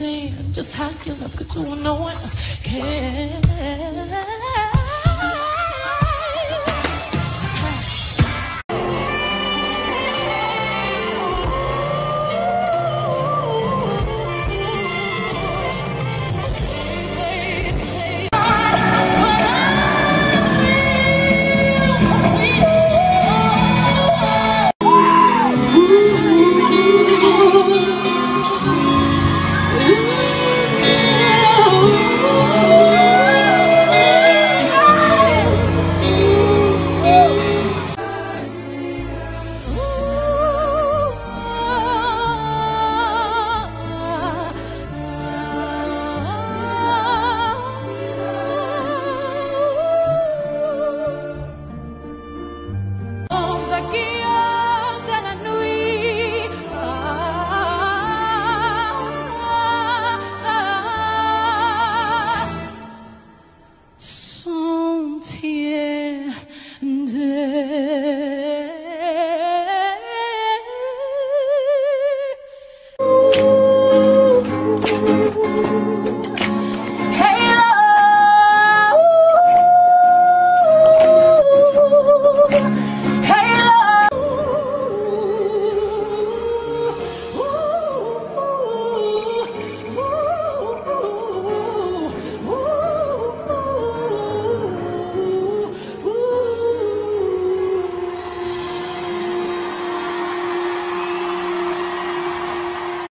understand just how your love could do no one else can. aquí.